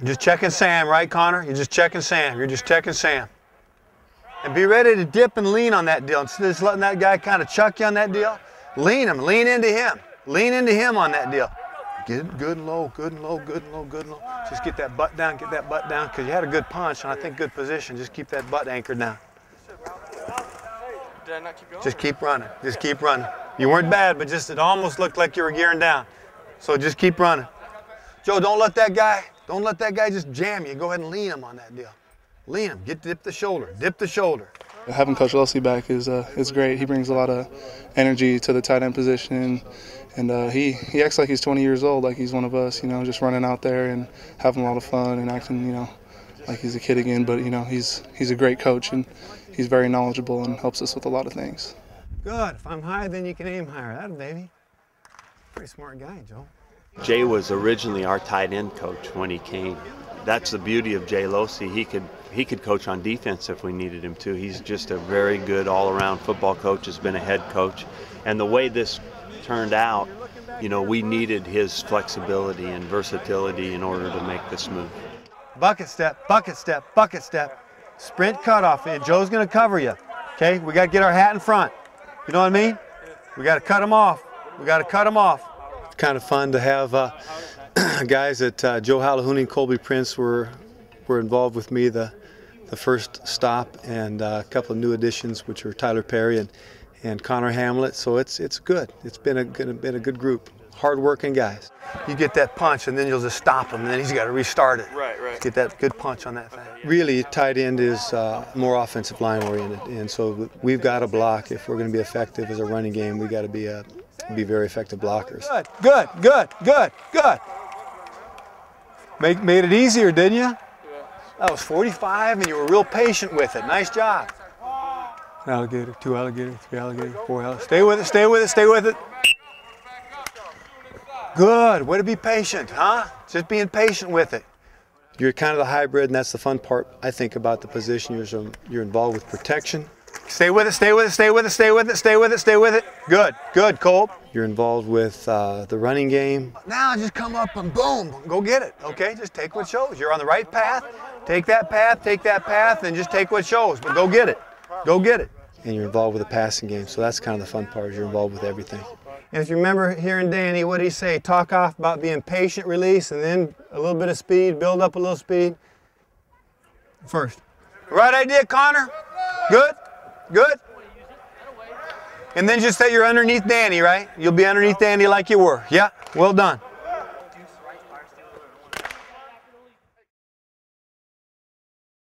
You're just checking Sam, right, Connor? You're just checking Sam. You're just checking Sam. And be ready to dip and lean on that deal. Instead of just letting that guy kind of chuck you on that deal, lean him, lean into him. Lean into him on that deal. Get it good and low, good and low, good and low, good and low. Just get that butt down, get that butt down, because you had a good punch, and I think good position. Just keep that butt anchored down. Did I not keep going? Just keep running. Just keep running. You weren't bad, but just it almost looked like you were gearing down. So just keep running. Joe, don't let that guy, don't let that guy just jam you. Go ahead and lean him on that deal. Lean him. Get dip the shoulder. Dip the shoulder. Having Coach Locey back is uh, is great. He brings a lot of energy to the tight end position, and uh, he he acts like he's 20 years old, like he's one of us. You know, just running out there and having a lot of fun and acting, you know, like he's a kid again. But you know, he's he's a great coach and he's very knowledgeable and helps us with a lot of things. Good. If I'm high, then you can aim higher. That baby. Pretty smart guy, Joe. Jay was originally our tight end coach when he came. That's the beauty of Jay Locey. He could he could coach on defense if we needed him to. He's just a very good all-around football coach. Has been a head coach, and the way this turned out, you know, we needed his flexibility and versatility in order to make this move. Bucket step, bucket step, bucket step. Sprint cutoff. And Joe's going to cover you. Okay? We got to get our hat in front. You know what I mean? We got to cut him off. We got to cut him off. It's kind of fun to have uh, guys that uh, Joe Halahuni and Colby Prince were were involved with me the the first stop and uh, a couple of new additions, which are Tyler Perry and and Connor Hamlett. So it's it's good. It's been a good been a good group. Hard-working guys. You get that punch, and then you'll just stop him, and then he's got to restart it. Right, right. Get that good punch on that thing. Really, tight end is uh, more offensive line oriented, and so we've got to block if we're going to be effective as a running game. We got to be a be very effective blockers. Good, good, good, good, good. Make, made it easier, didn't you? That was 45, and you were real patient with it. Nice job. Alligator, two alligator, three alligator, four alligator. Stay with it, stay with it, stay with it. Good. Way to be patient, huh? Just being patient with it. You're kind of the hybrid, and that's the fun part, I think, about the position. You're, some, you're involved with protection. Stay with it, stay with it, stay with it, stay with it, stay with it, stay with it. Good, good, Cole. You're involved with uh, the running game. Now just come up and boom, go get it, okay? Just take what shows. You're on the right path. Take that path, take that path, and just take what shows, but go get it. Go get it. And you're involved with the passing game, so that's kind of the fun part. You're involved with everything. And if you remember hearing Danny, what did he say? Talk off about being patient release and then a little bit of speed, build up a little speed. First. Right idea, Connor? Good? Good? And then just that you're underneath Danny, right? You'll be underneath Danny like you were. Yeah, well done.